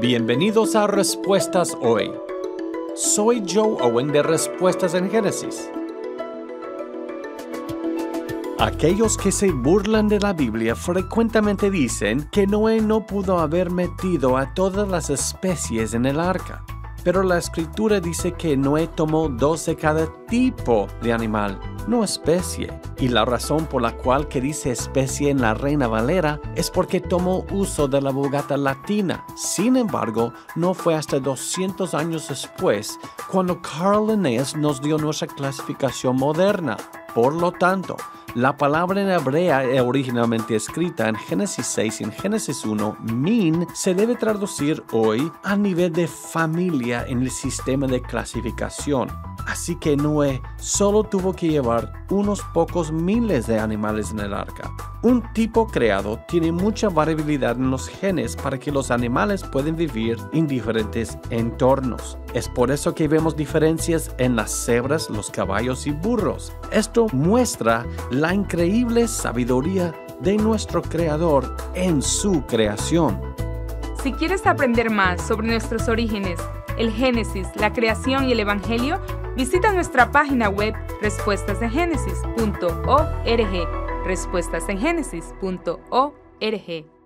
Bienvenidos a Respuestas Hoy. Soy Joe Owen de Respuestas en Génesis. Aquellos que se burlan de la Biblia frecuentemente dicen que Noé no pudo haber metido a todas las especies en el arca. Pero la escritura dice que Noé tomó dos de cada tipo de animal, no especie. Y la razón por la cual que dice especie en la Reina Valera es porque tomó uso de la Vulgata latina. Sin embargo, no fue hasta 200 años después cuando Carl Linnaeus nos dio nuestra clasificación moderna. Por lo tanto, la palabra en hebrea originalmente escrita en Génesis 6 y en Génesis 1, min, se debe traducir hoy a nivel de familia en el sistema de clasificación. Así que Noé solo tuvo que llevar unos pocos miles de animales en el arca. Un tipo creado tiene mucha variabilidad en los genes para que los animales puedan vivir en diferentes entornos. Es por eso que vemos diferencias en las cebras, los caballos y burros. Esto muestra la increíble sabiduría de nuestro Creador en su creación. Si quieres aprender más sobre nuestros orígenes, el Génesis, la creación y el Evangelio, visita nuestra página web respuestasengenesis.org. Respuestasengenesis.org.